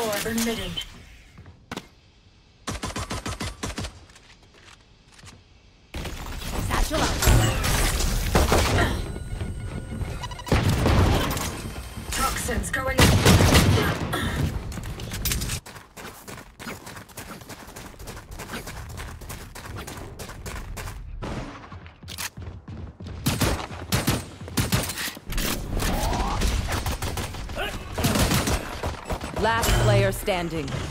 orb emitting. Last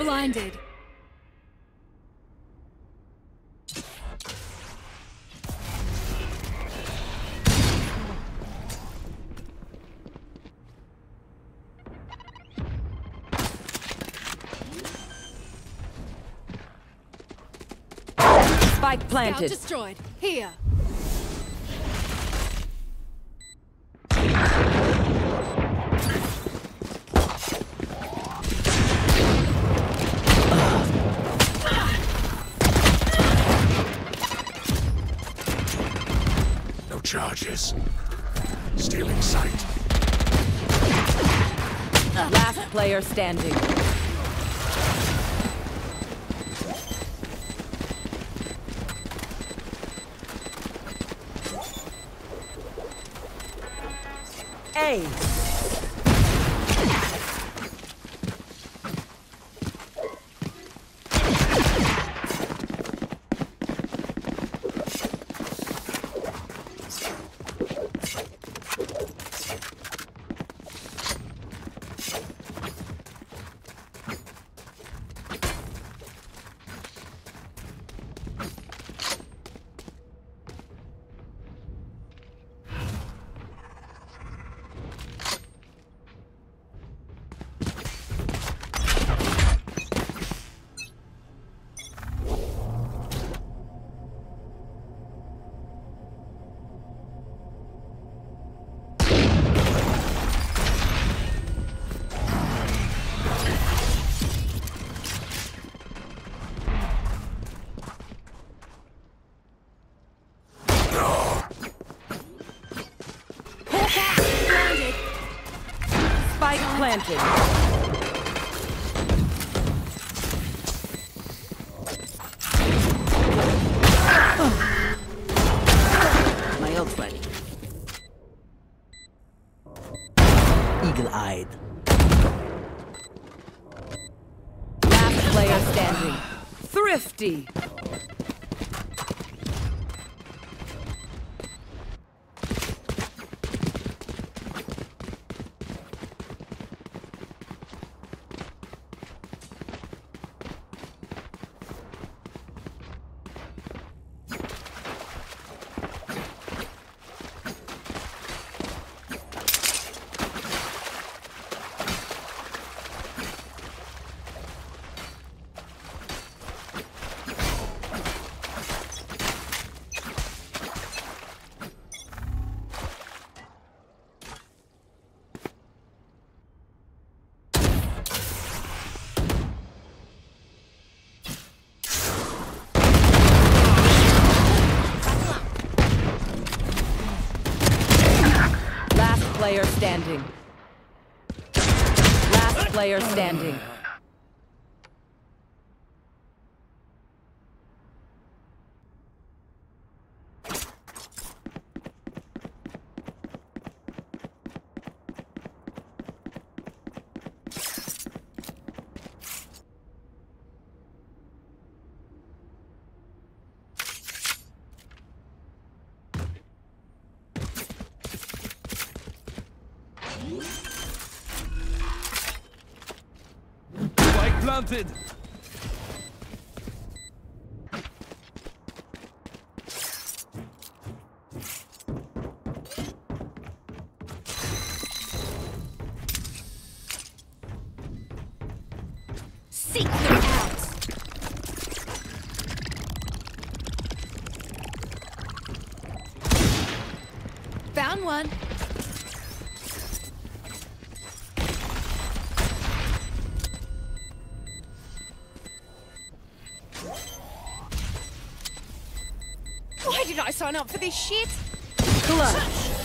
Blinded. Spike Scout destroyed. Here. Charges. Stealing sight. Last player standing. A. Thrifty. Last player standing. Last player standing. Planted. Found one. For this shit? Clutch.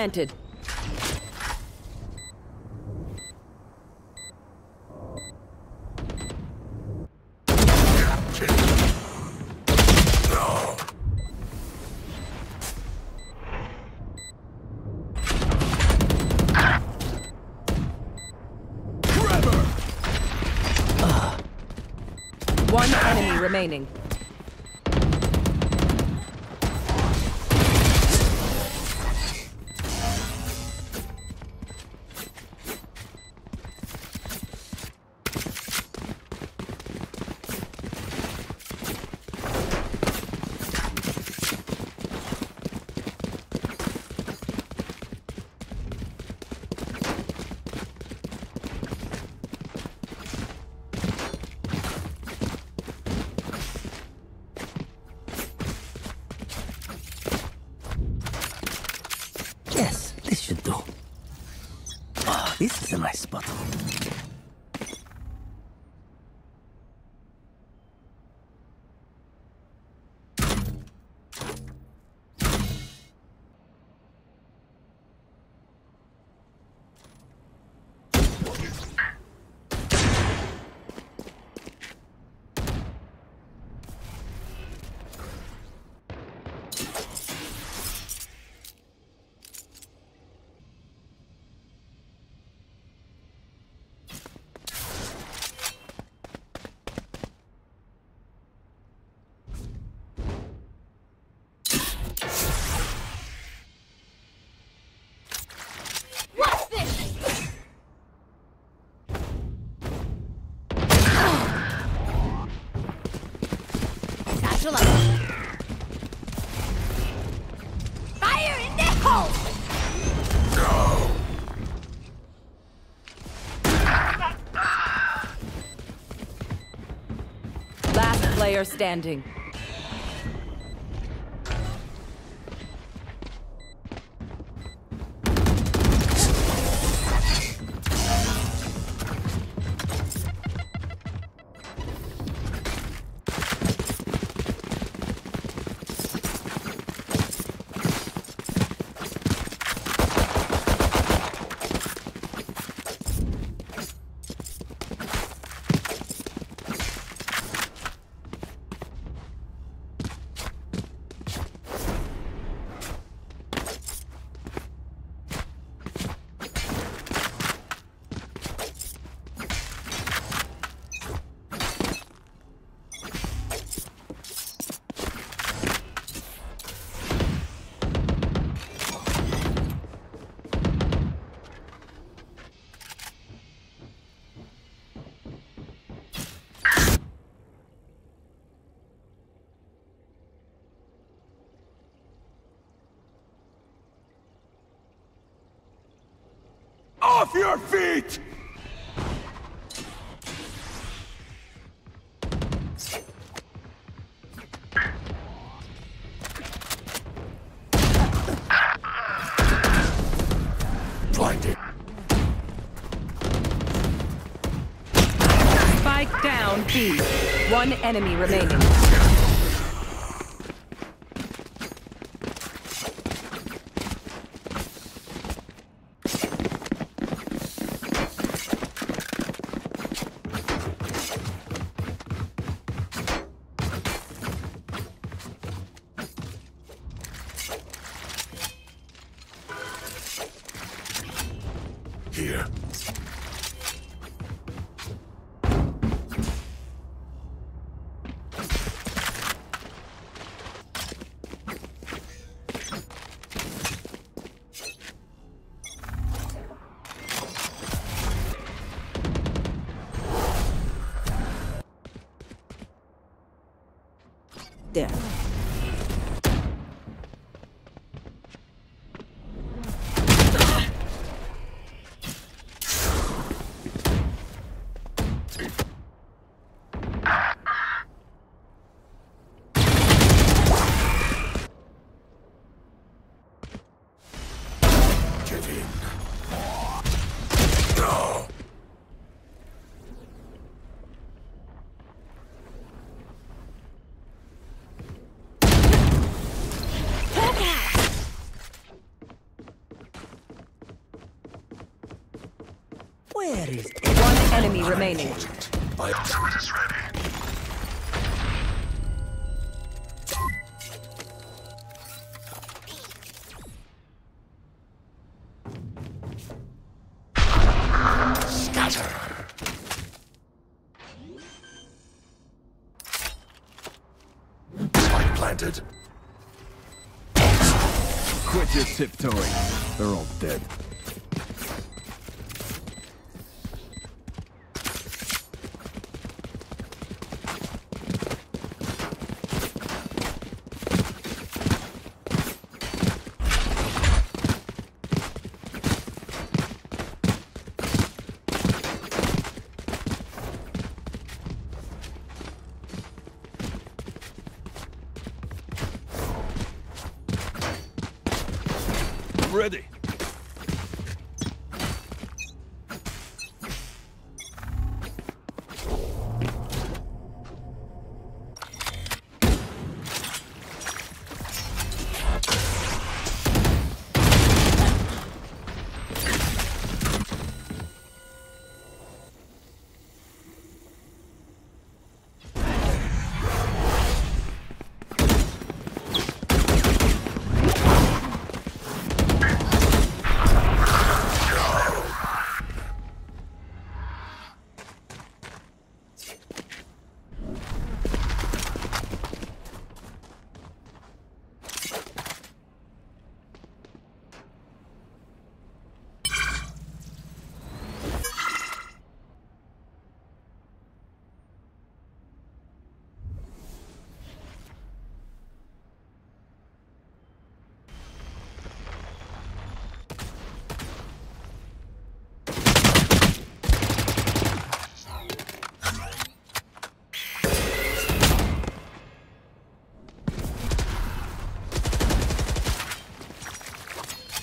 Planted. One enemy remaining. Standing. Off your feet! Spike down B. One enemy remaining. Enemy remaining.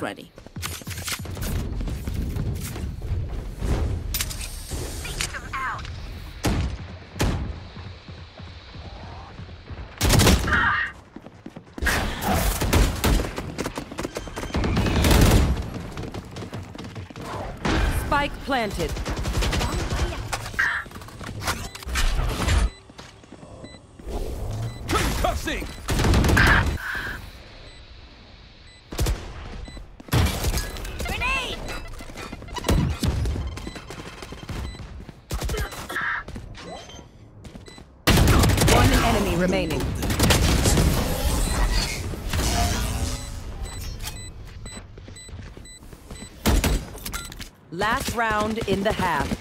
Ready. Spike planted. Round in the half.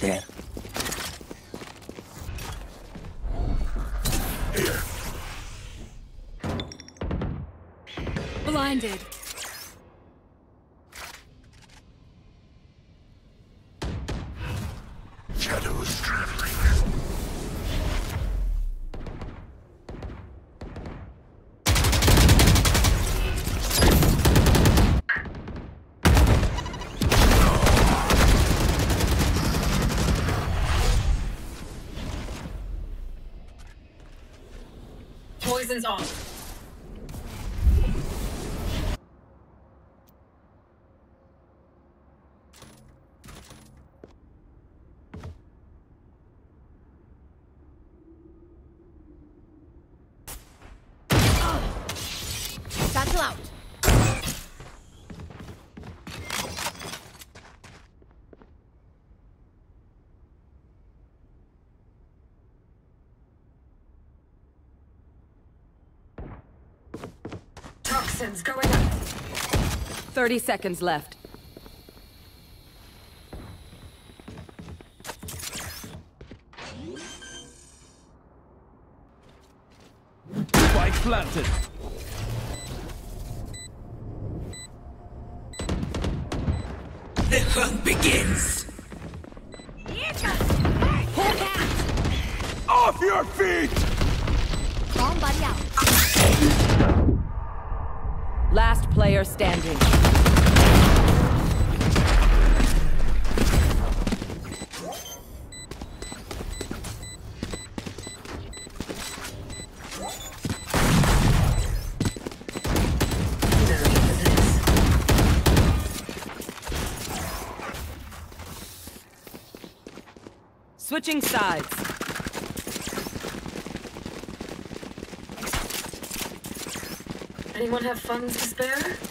There. Blinded. Guns going up. 30 seconds left. Spike planted. standing. Switching sides. Anyone have funds to spare?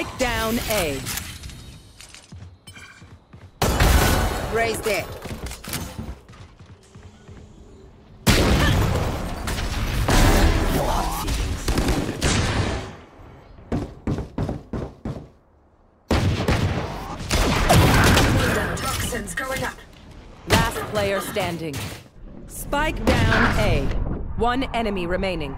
Spike down A. Raise it. Last player standing. Spike down A. One enemy remaining.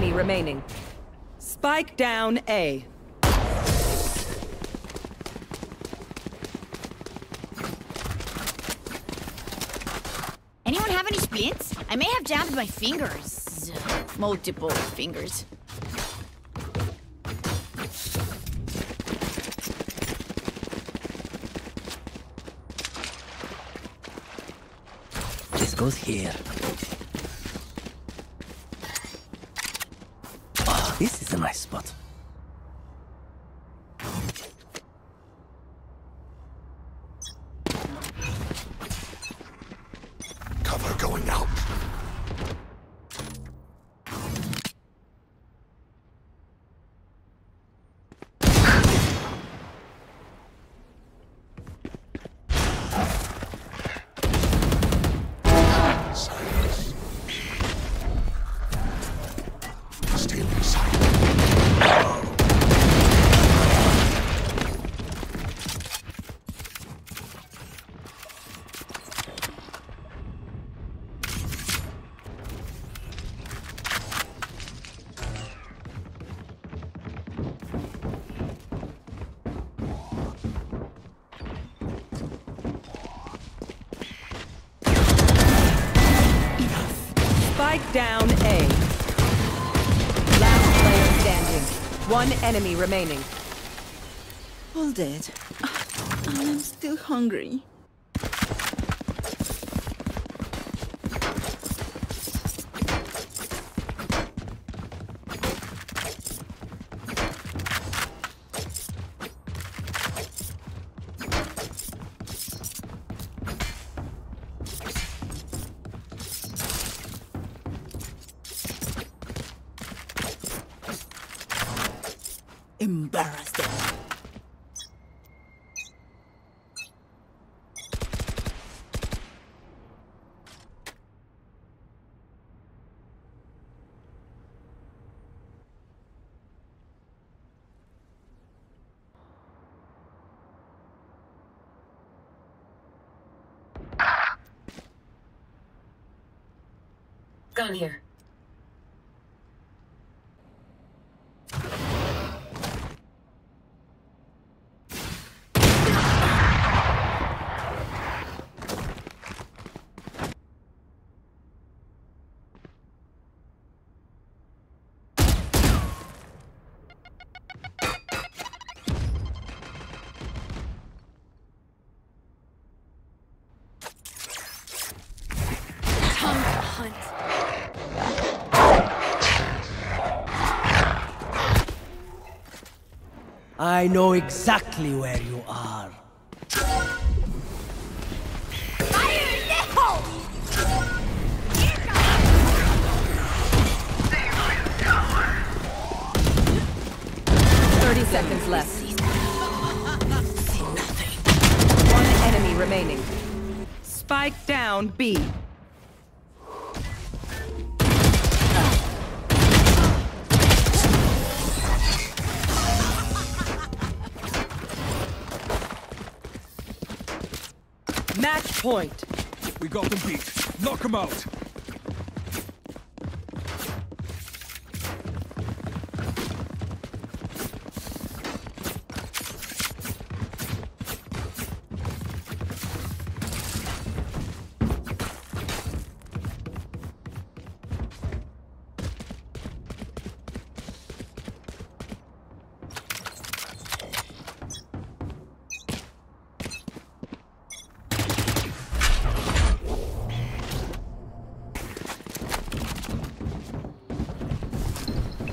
Enemy remaining. Spike down A. Anyone have any splints? I may have jammed my fingers. Multiple fingers. This goes here. Oh, this is a nice spot. Enemy remaining. Gun here. I know exactly where you are. Fire in! Thirty seconds left. One enemy remaining. Spike down B. point. We got them beat. Knock them out.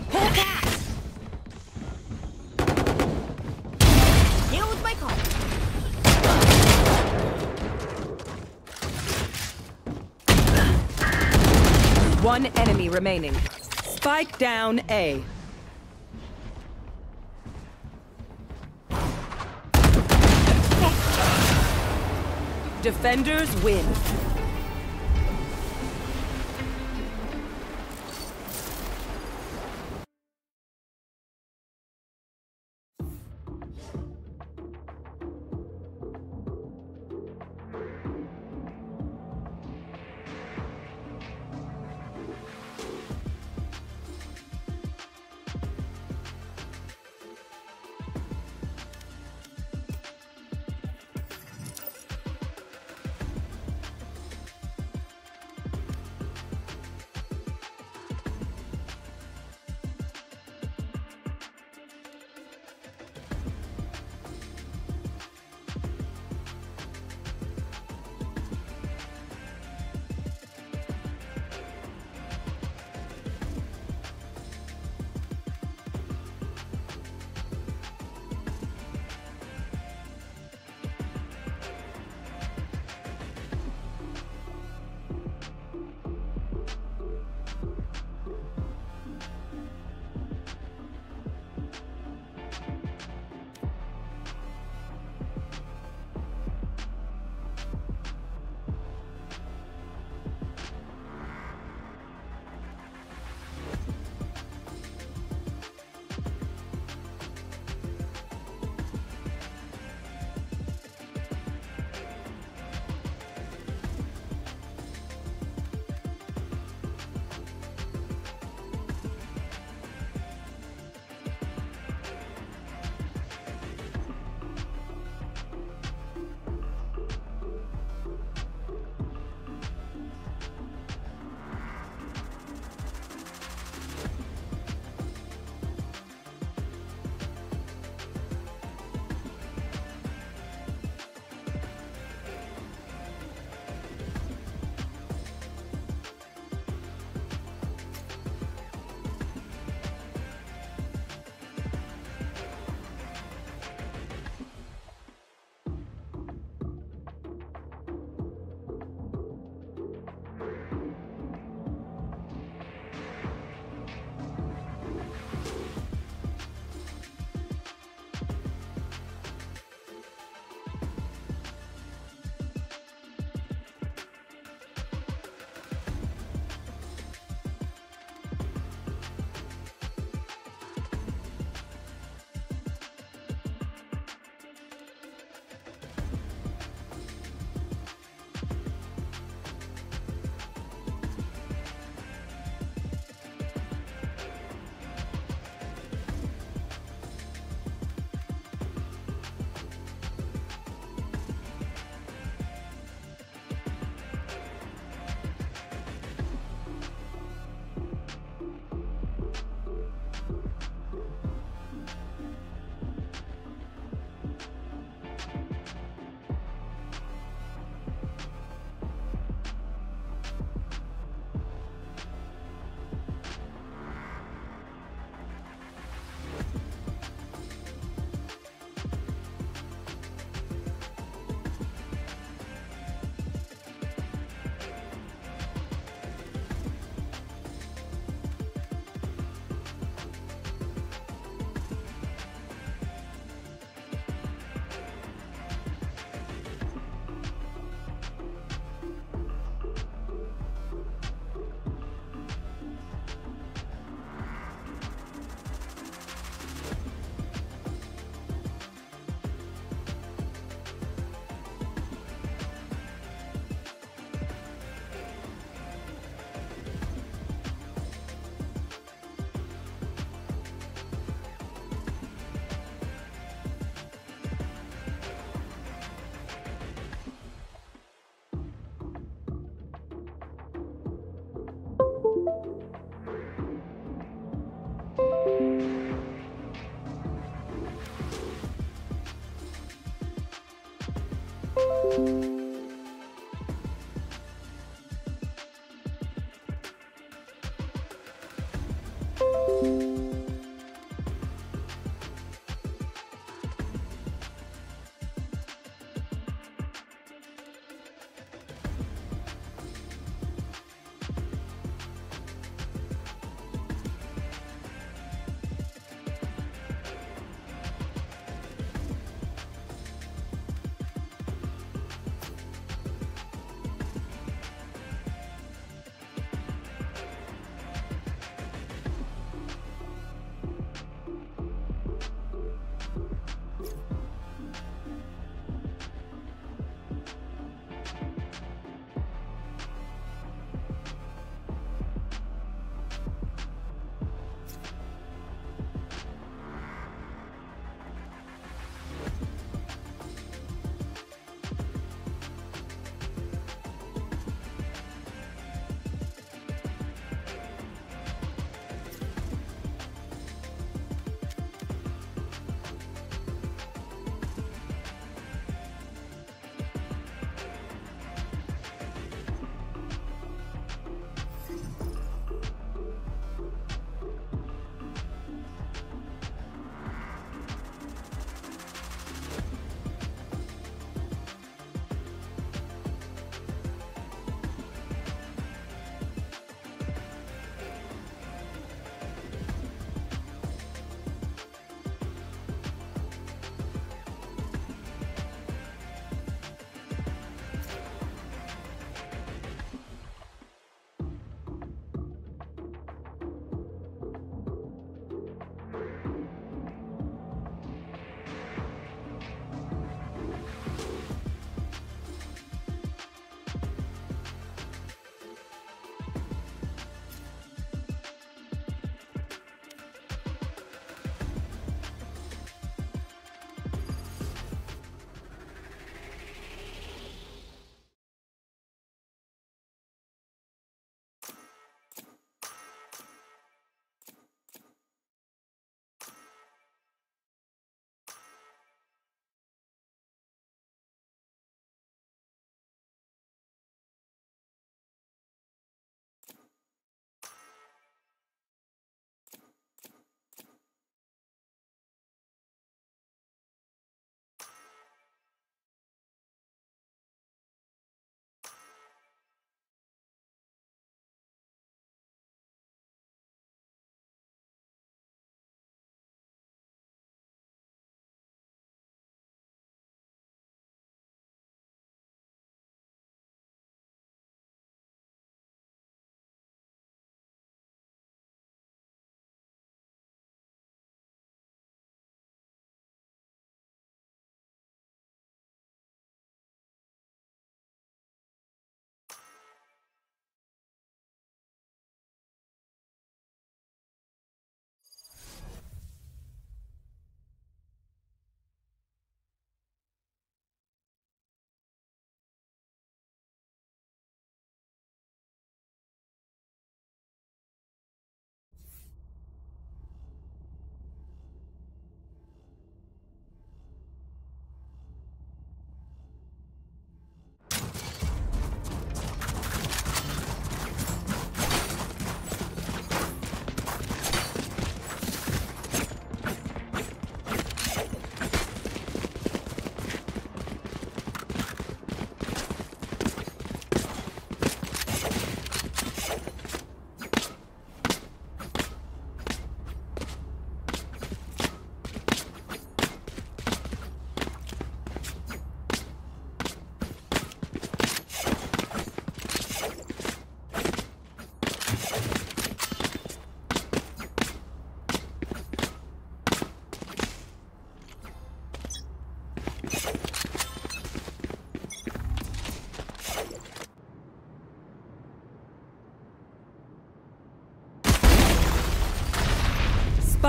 Whole pass! Deal with my call. One enemy remaining. Spike down A. Defenders win.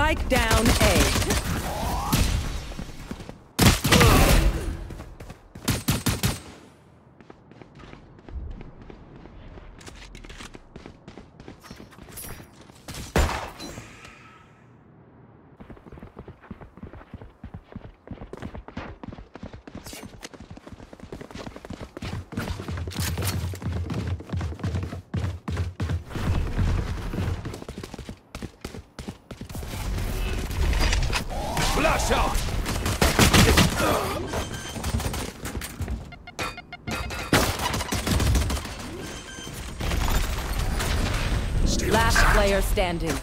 Spike down standing.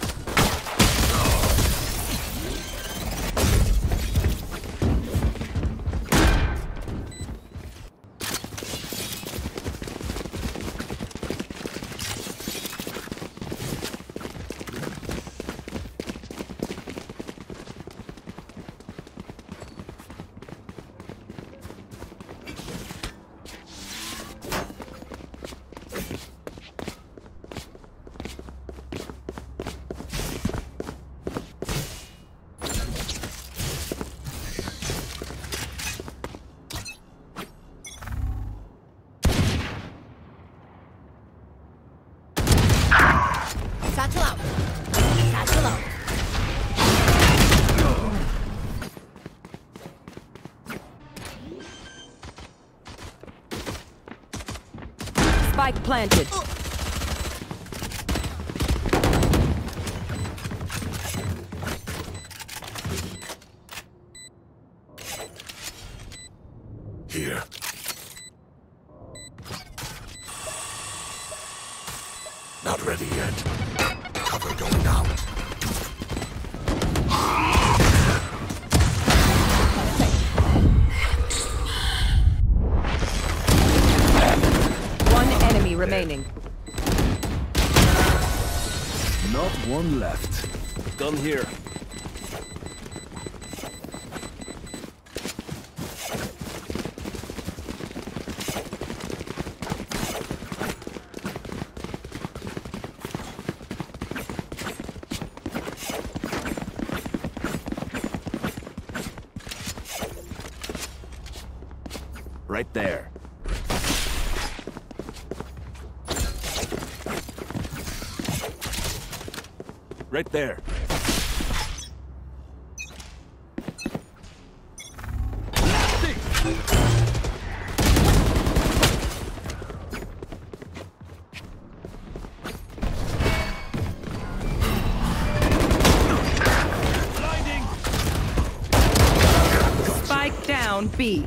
Down B.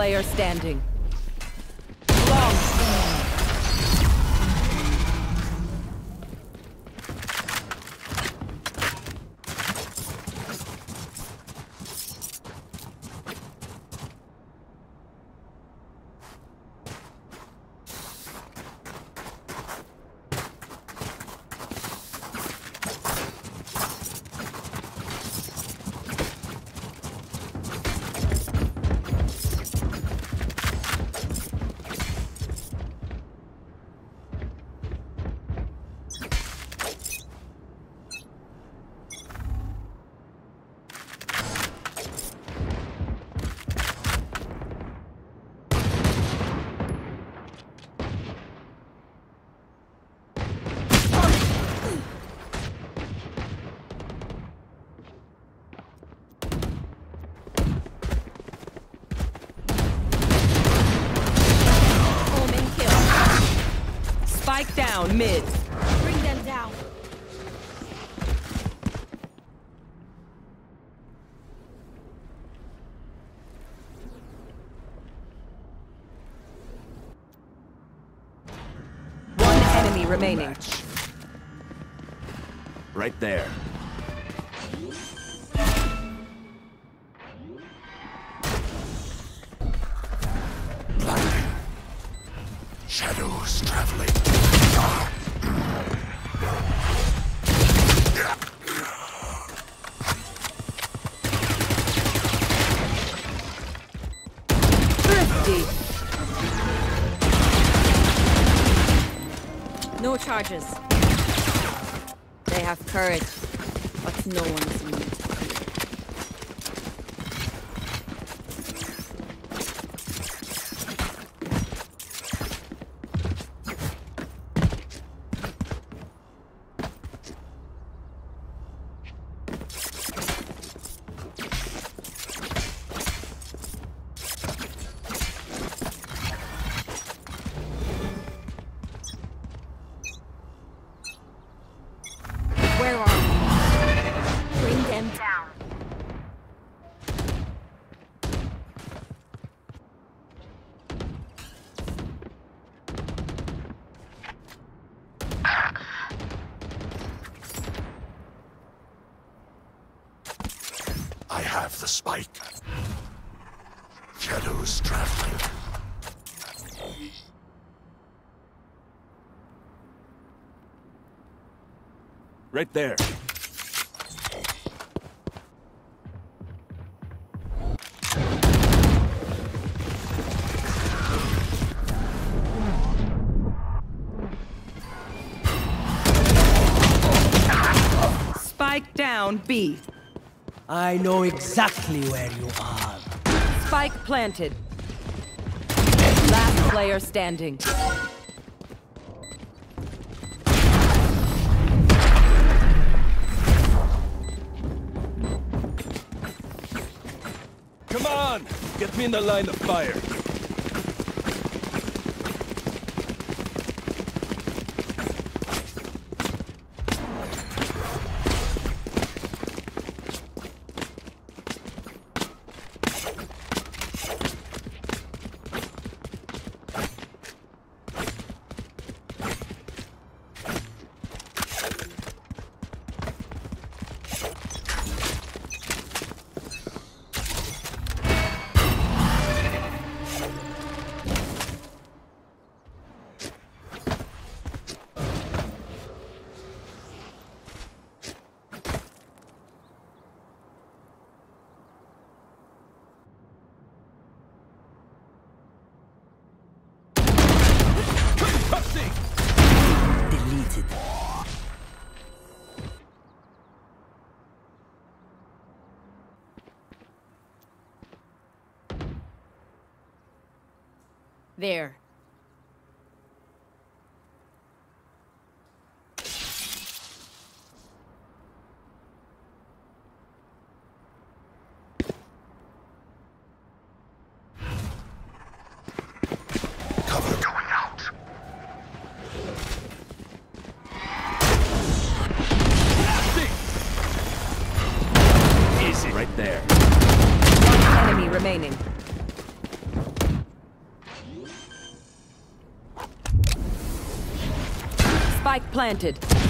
player standing. charges. They have courage, but no one right there. Spike down, B. I know exactly where you are. Spike planted. Last player standing. me in the line of fire. Spike planted.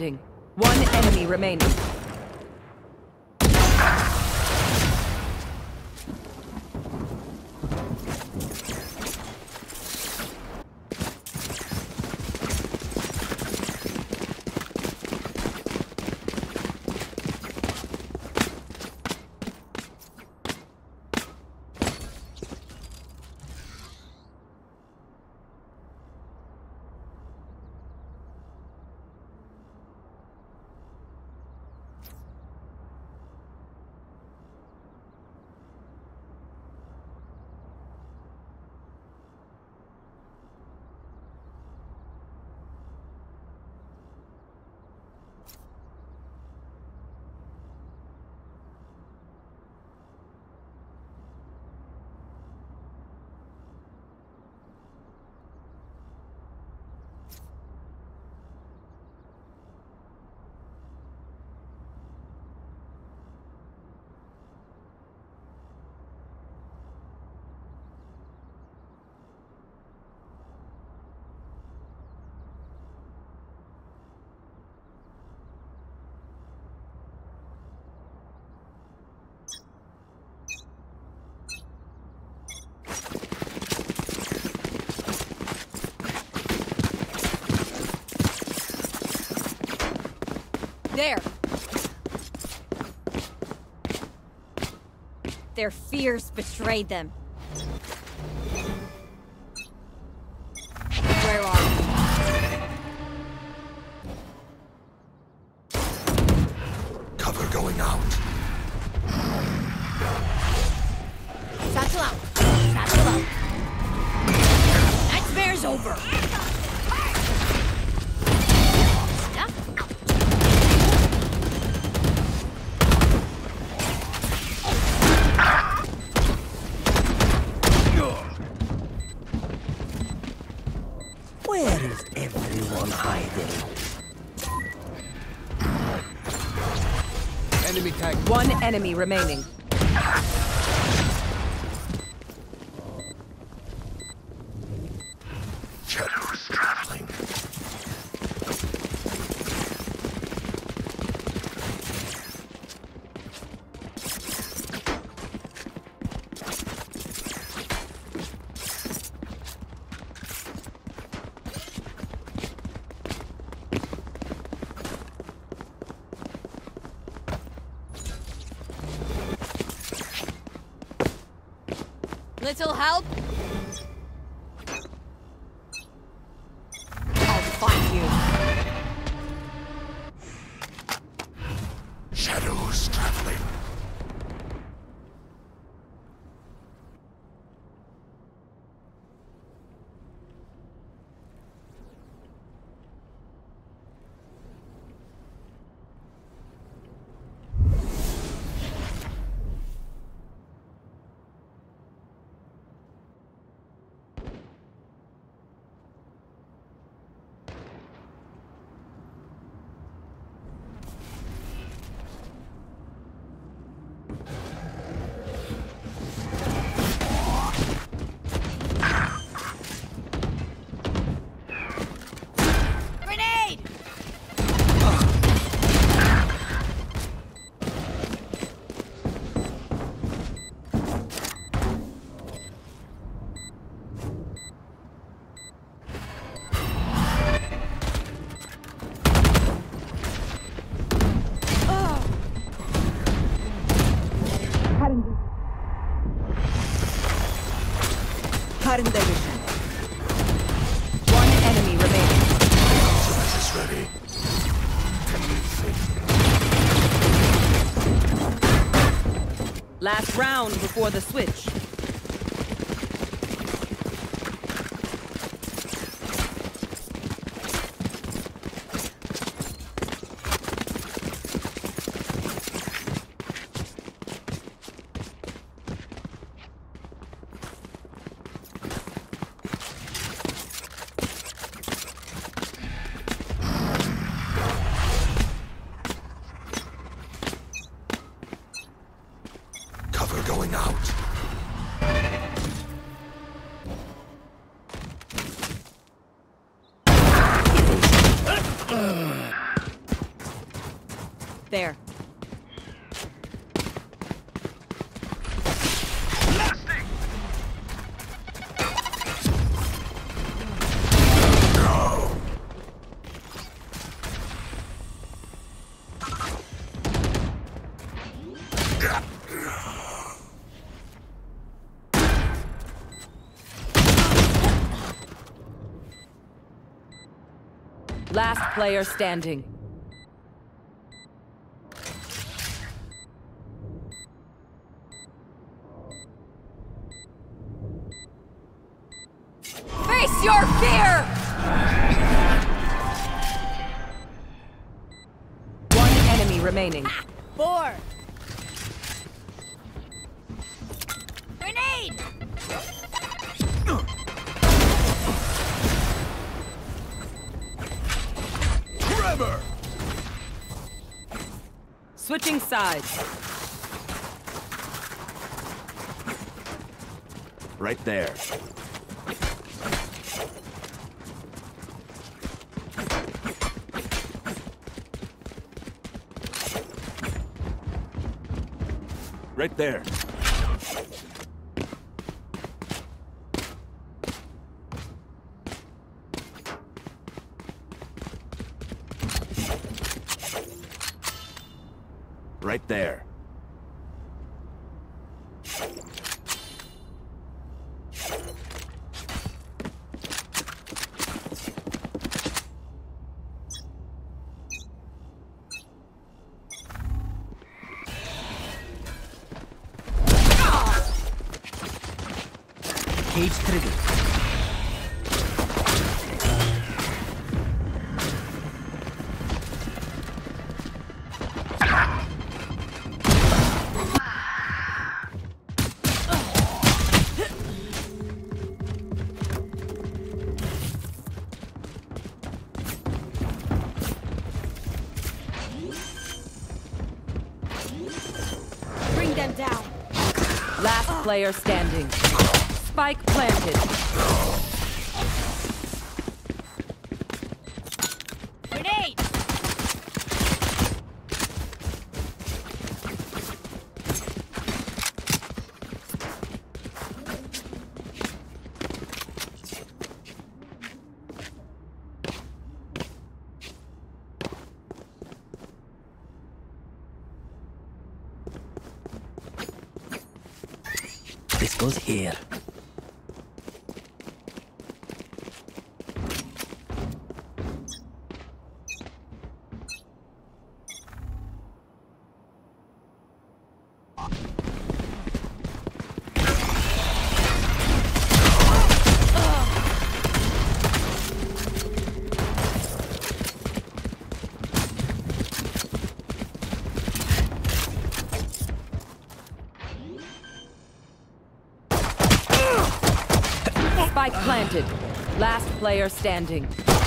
landing. There! Their fears betrayed them. enemy remaining. Last round before the switch. player standing. Player standing. Spike planted. player standing.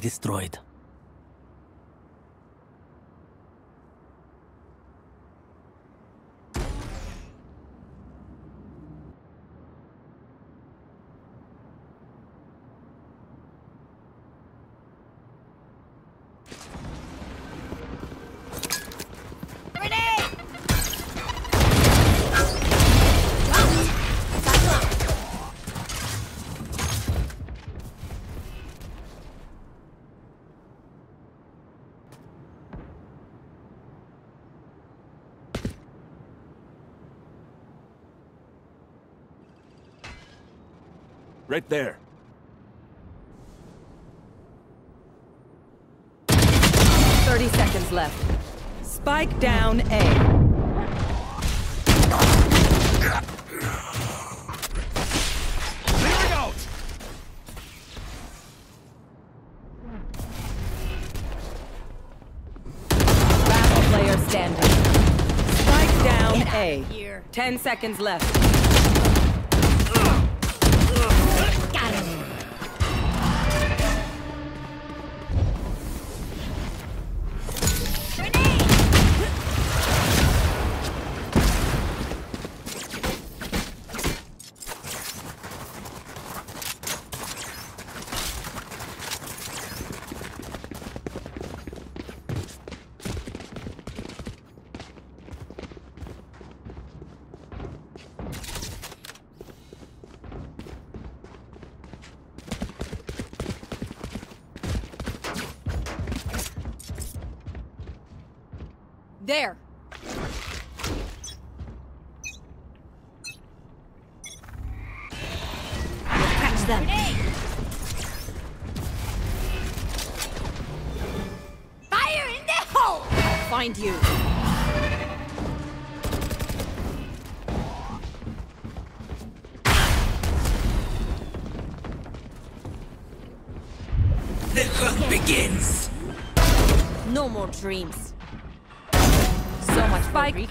Destroyed. Right there. Thirty seconds left. Spike down A. Clearing out! Last player standing. Spike down A. Ten seconds left.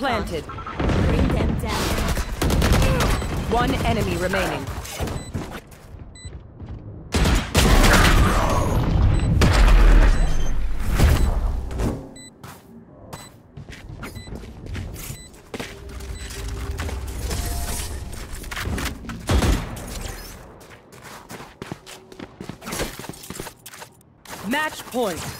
Planted. Bring them down. One enemy remaining. Match point.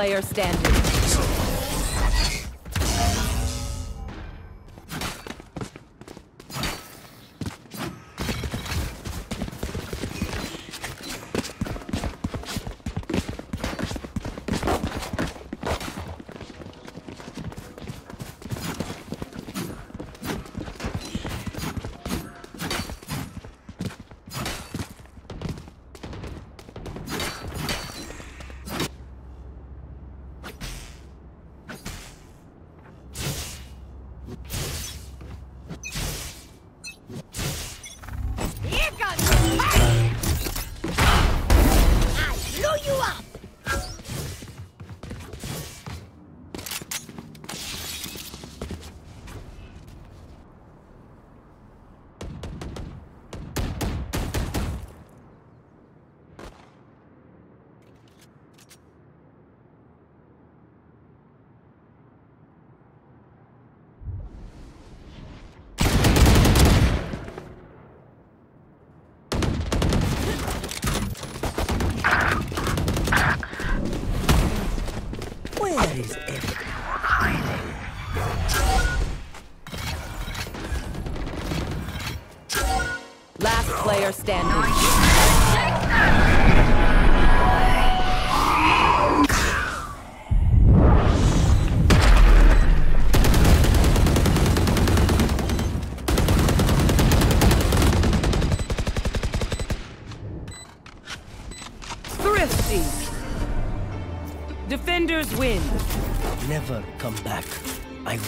Player standing.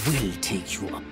Will take you apart.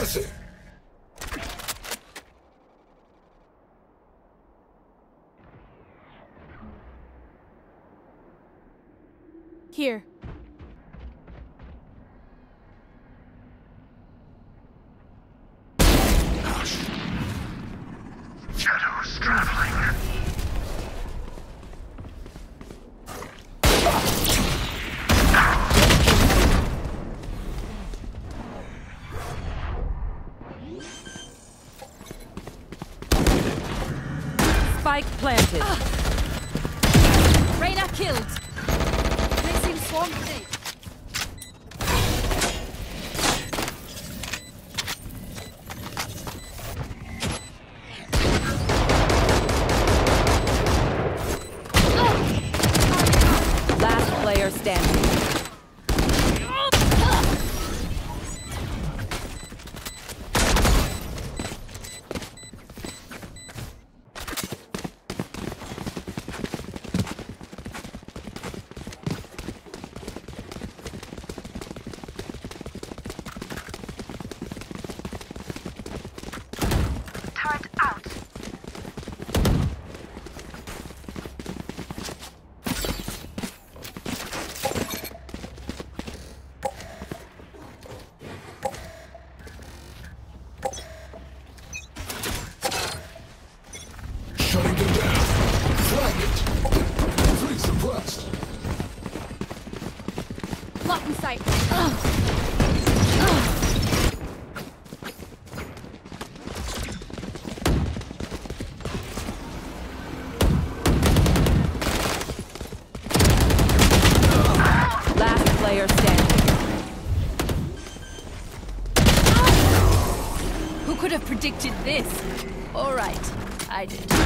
Listen. Spike planted. Uh. Reyna killed. Placing swarm I did.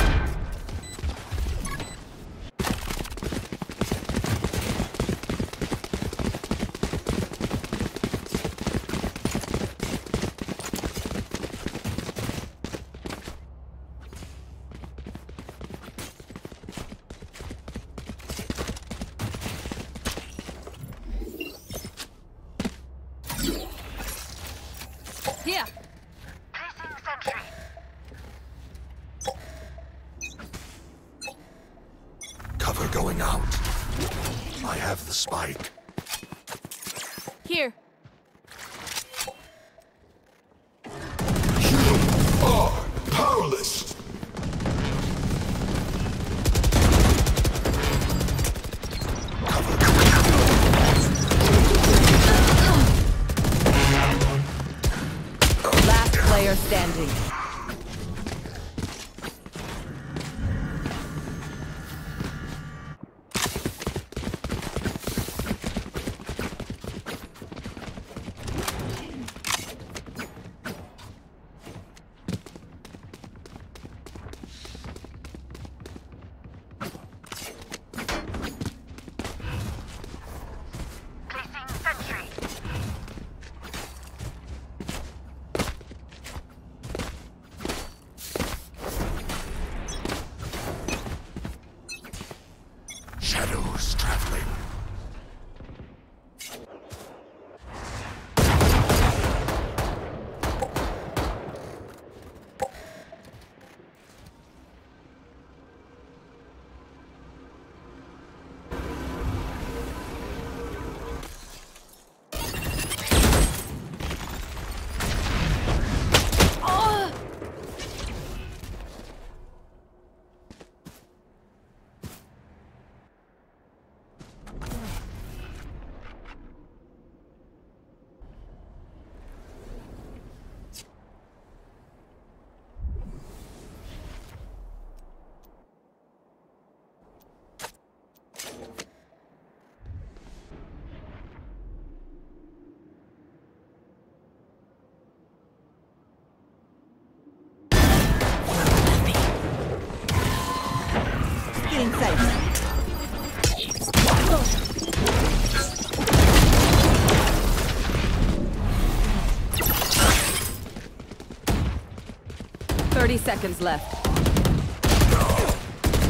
seconds left.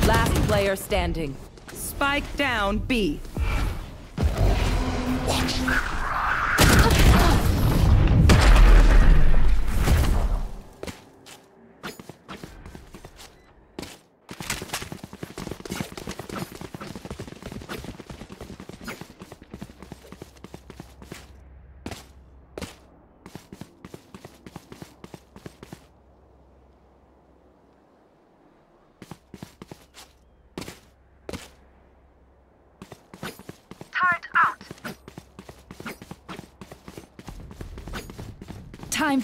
Last player standing. Spike down B.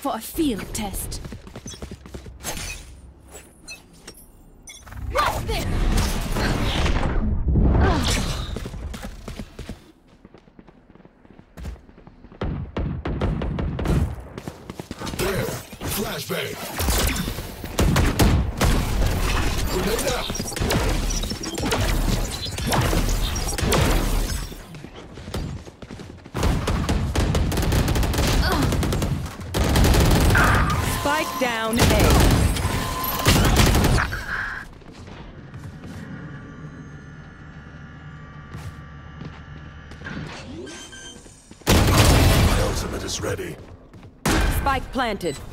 for a field test. planted.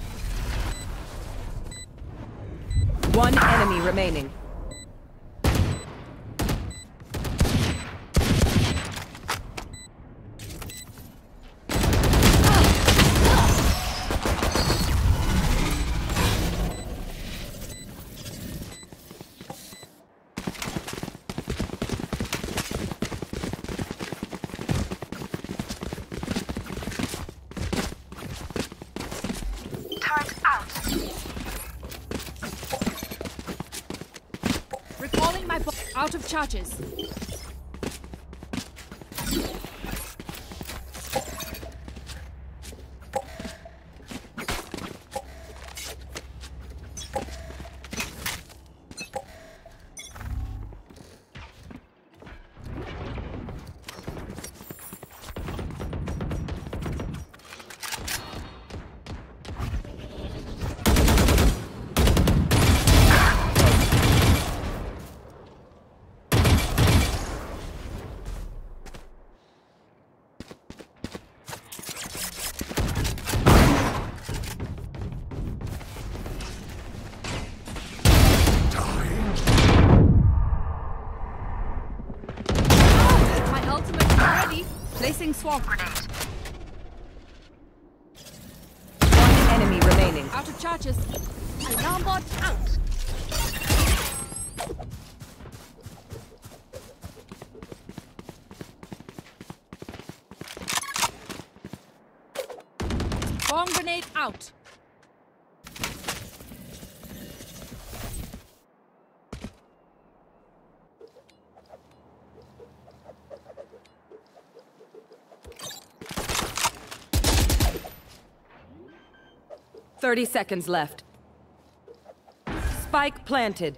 Charges. 30 seconds left. Spike planted.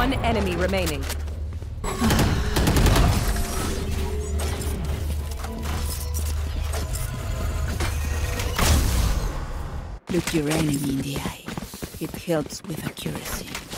Enemy remaining. Look your enemy in the eye. It helps with accuracy.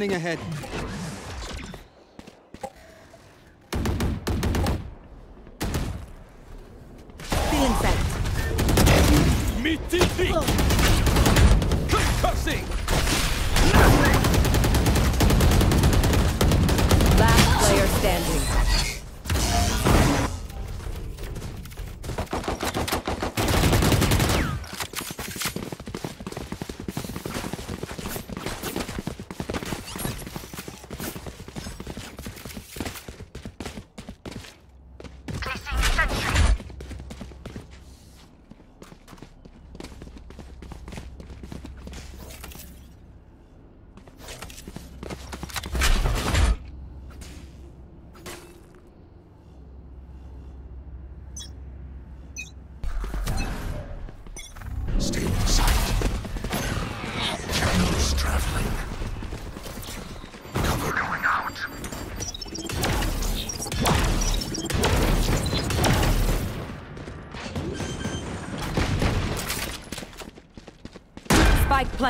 Ahead.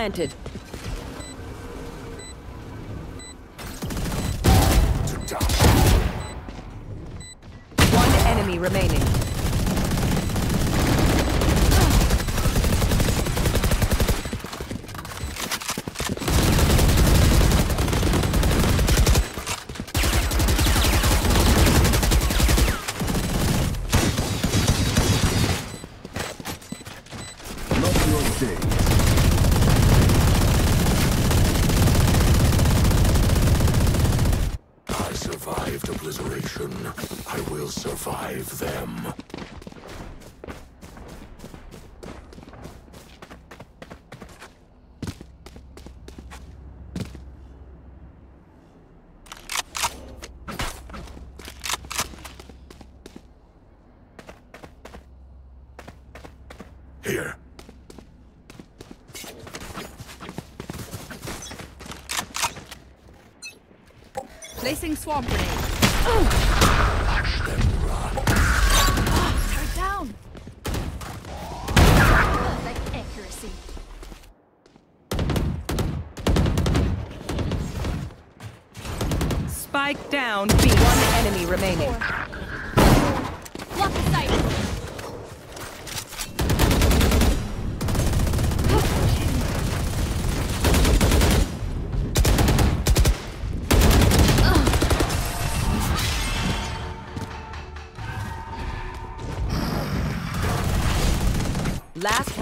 Planted. To dust. One enemy remaining. Not your day. I survived obliteration. I will survive them. Here. Placing swarm grenade. Watch them run. Turn down. Like accuracy. Spike down. B. One enemy remaining.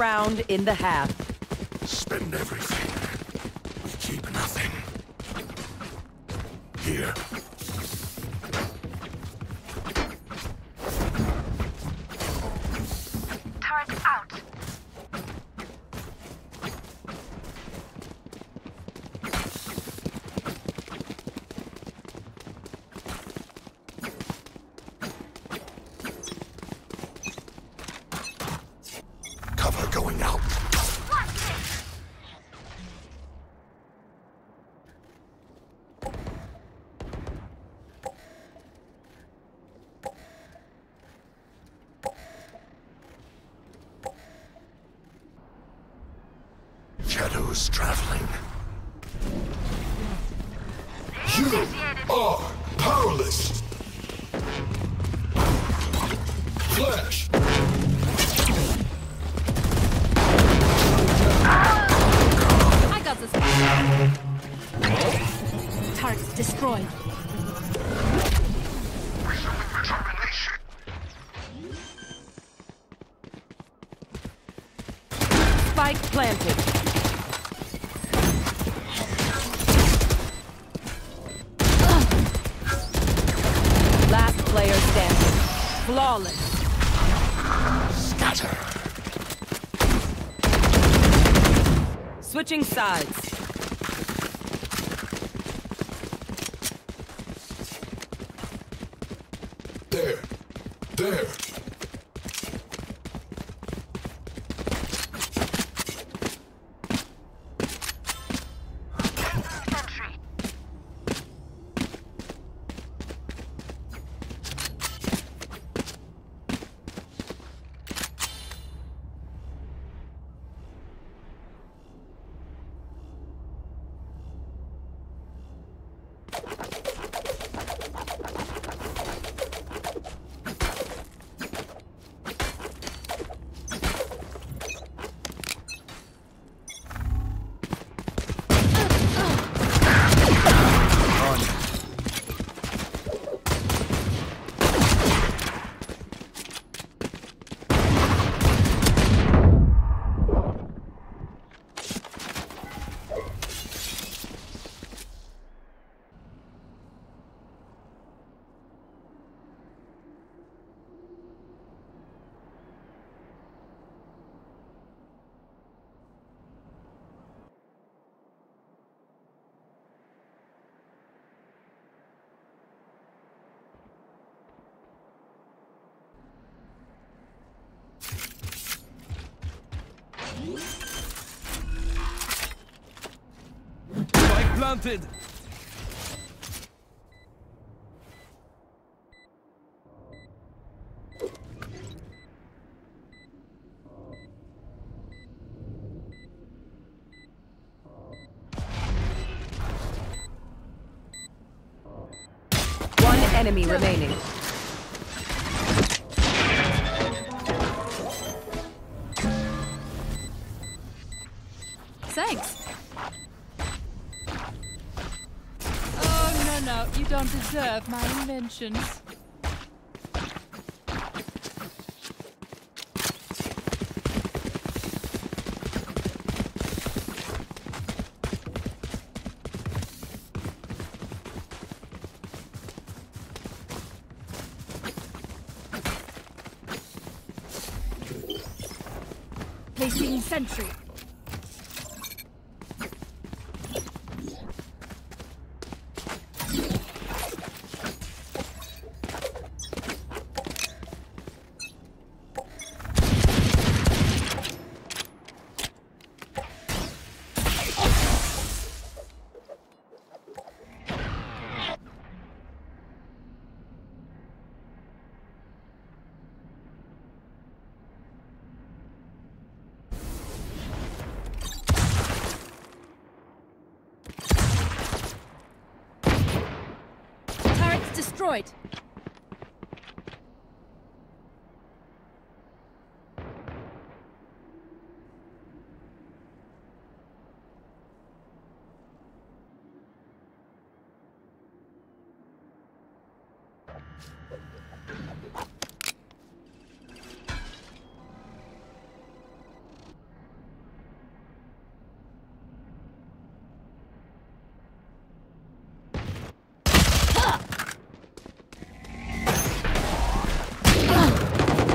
Round in the half. Spend everything. Sides. Planted. One enemy remaining. Inventions. Placing sentry. Turrets destroyed.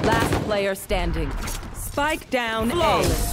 Last player standing. Spike down A.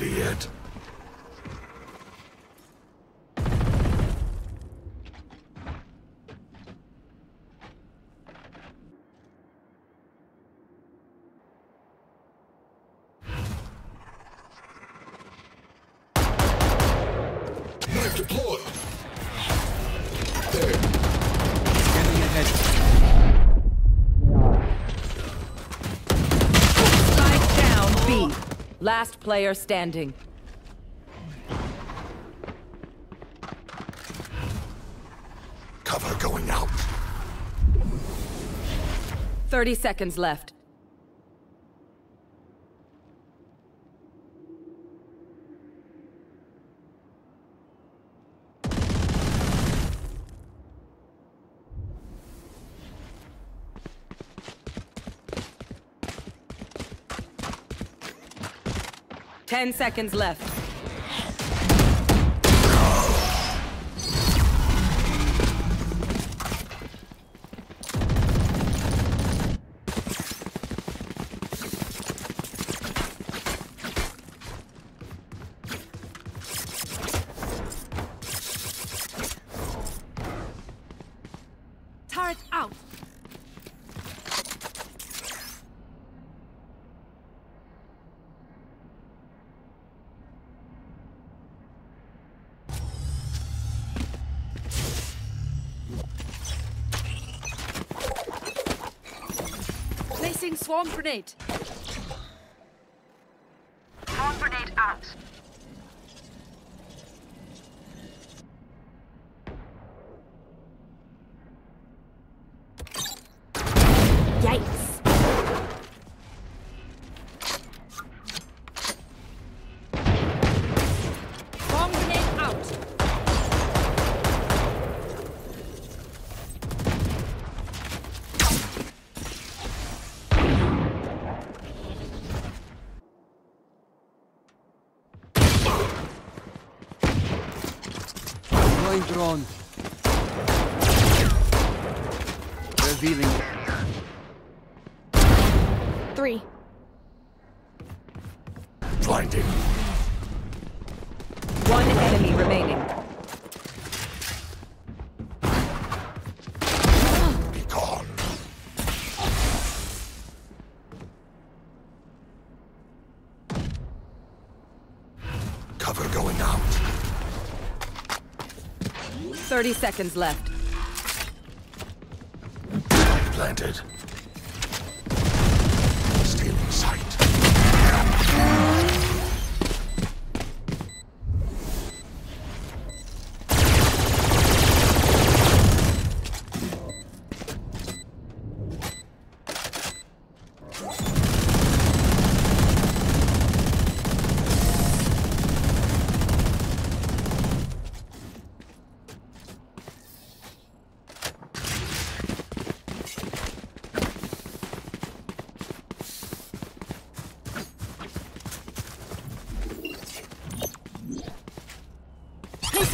ready yet. Last player standing. Cover going out. 30 seconds left. Ten seconds left. Swarm grenade. 30 seconds left. Spike planted. Stealing sight.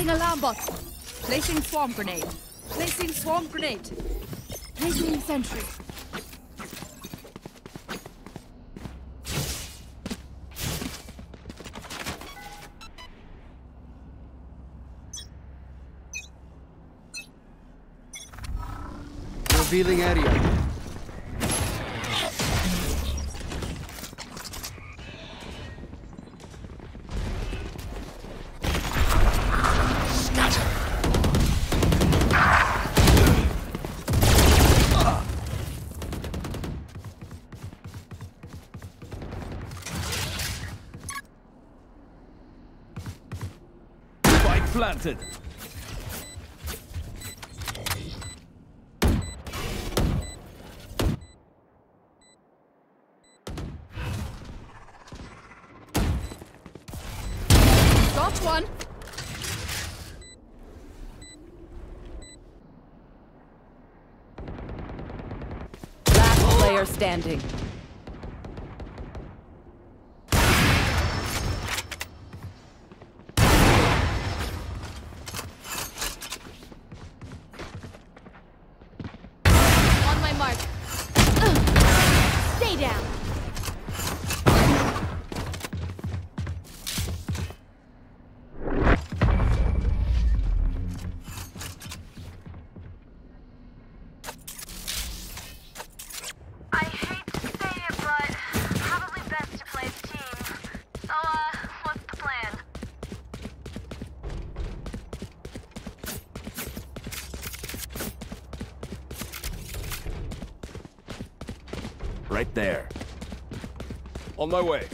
Placing alarm bot. Placing swarm grenade. Placing swarm grenade. Placing sentry. Revealing area. Planted. Got one. Last player standing. On my mark. Ugh. Stay down. I hate to say it, but probably best to play as a team. So, uh, what's the plan? Right there. On my way.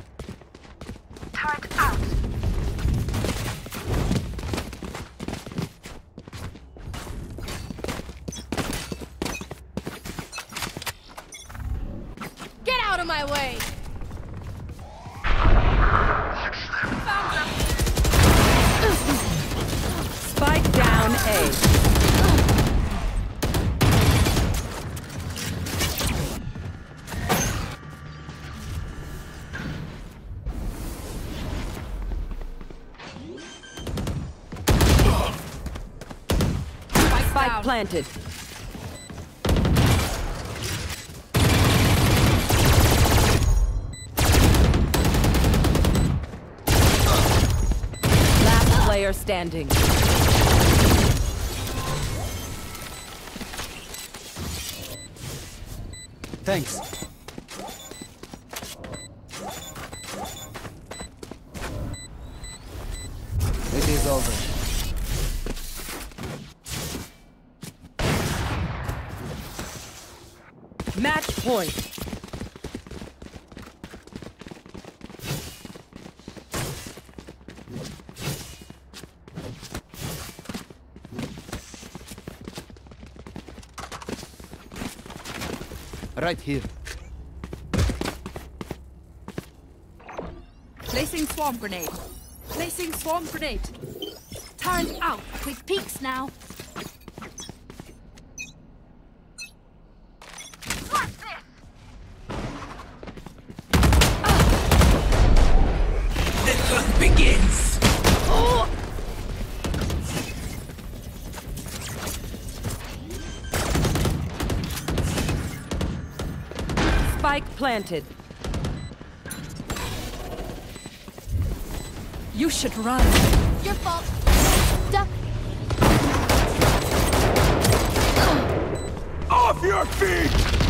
Planted. Last player standing. Thanks. It is over. Match point. Right here. Placing swarm grenade. Placing swarm grenade. Turret out. Quick peeks now. Planted. You should run. Your fault. Duck. Off your feet!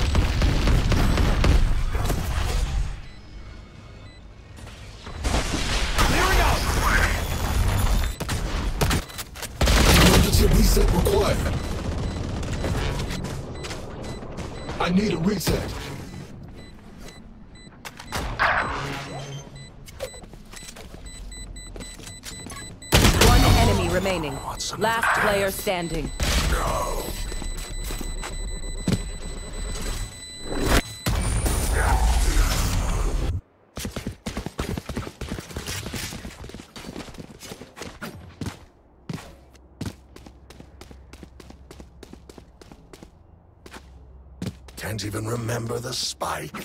Player standing. No. Can't even remember the spike.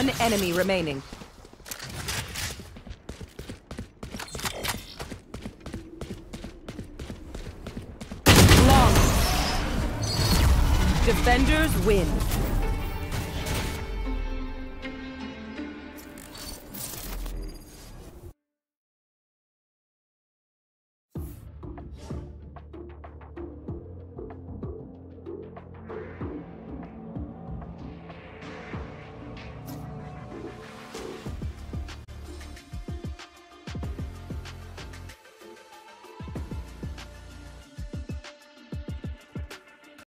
One enemy remaining. Long. Defenders win.